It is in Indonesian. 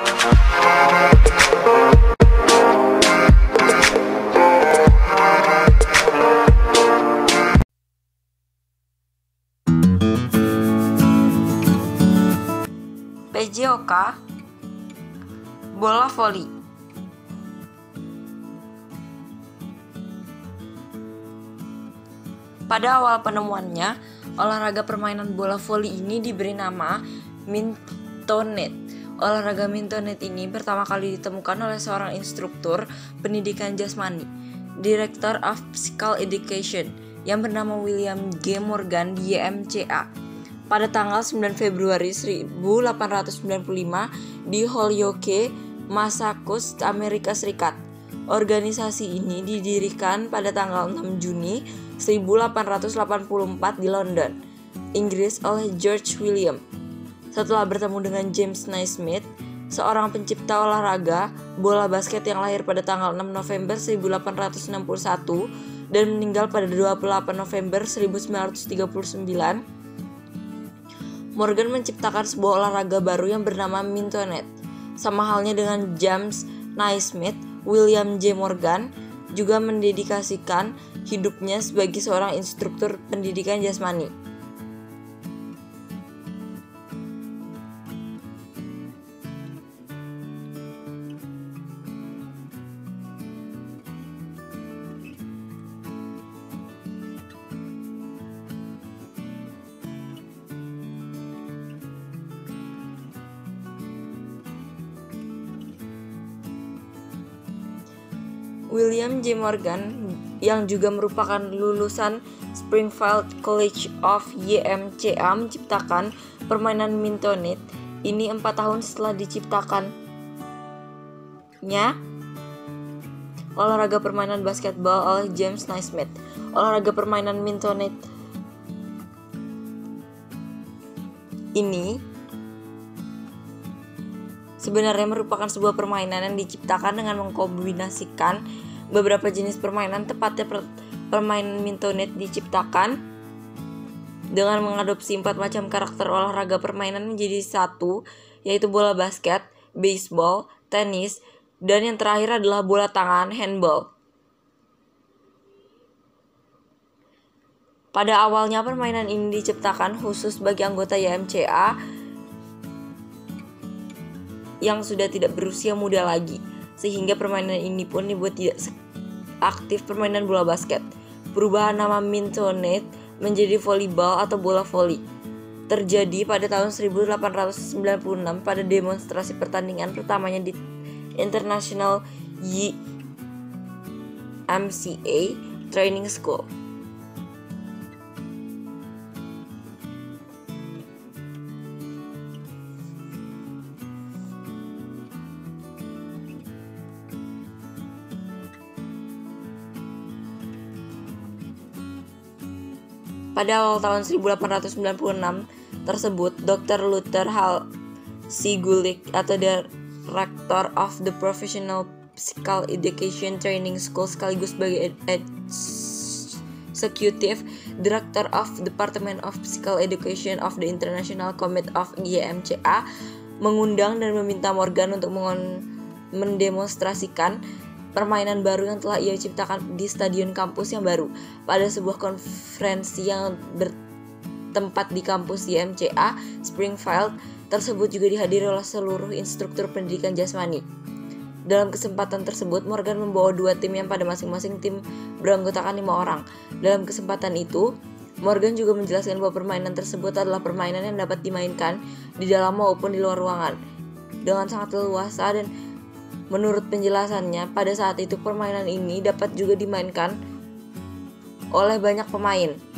PJOK Bola voli Pada awal penemuannya, olahraga permainan bola voli ini diberi nama Mintonet. Olahraga Mintonet ini pertama kali ditemukan oleh seorang instruktur pendidikan jasmani, Director of Physical Education, yang bernama William G. Morgan di YMCA pada tanggal 9 Februari 1895 di Holyoke, Massachusetts, Amerika Serikat. Organisasi ini didirikan pada tanggal 6 Juni 1884 di London, Inggris oleh George William. Setelah bertemu dengan James Naismith, seorang pencipta olahraga bola basket yang lahir pada tanggal 6 November 1861 dan meninggal pada 28 November 1939, Morgan menciptakan sebuah olahraga baru yang bernama Mintonet. Sama halnya dengan James Naismith, William J. Morgan juga mendedikasikan hidupnya sebagai seorang instruktur pendidikan jasmani. William J. Morgan yang juga merupakan lulusan Springfield College of YMCA menciptakan permainan Mintonit ini empat tahun setelah diciptakannya olahraga permainan basketball oleh James Naismith. Olahraga permainan Mintonit ini sebenarnya merupakan sebuah permainan yang diciptakan dengan mengkombinasikan beberapa jenis permainan tepatnya per permainan mintonet diciptakan dengan mengadopsi empat macam karakter olahraga permainan menjadi satu yaitu bola basket, baseball, tenis, dan yang terakhir adalah bola tangan handball. Pada awalnya permainan ini diciptakan khusus bagi anggota YMCA yang sudah tidak berusia muda lagi, sehingga permainan ini pun dibuat tidak aktif permainan bola basket. Perubahan nama Mintonette menjadi volleyball atau bola voli terjadi pada tahun 1896 pada demonstrasi pertandingan pertamanya di International YMCA Training School. Pada awal tahun 1896 tersebut, Dr. Luther Hall Sigulik atau Director of the Professional Physical Education Training School sekaligus sebagai Executive Director of Department of Physical Education of the International Committee of YMCA mengundang dan meminta Morgan untuk mendemonstrasikan permainan baru yang telah ia ciptakan di stadion kampus yang baru. Pada sebuah konferensi yang bertempat di kampus YMCA Springfield tersebut juga dihadiri oleh seluruh instruktur pendidikan jasmani. Dalam kesempatan tersebut, Morgan membawa dua tim yang pada masing-masing tim beranggotakan lima orang. Dalam kesempatan itu, Morgan juga menjelaskan bahwa permainan tersebut adalah permainan yang dapat dimainkan di dalam maupun di luar ruangan dengan sangat leluasa dan Menurut penjelasannya, pada saat itu permainan ini dapat juga dimainkan oleh banyak pemain.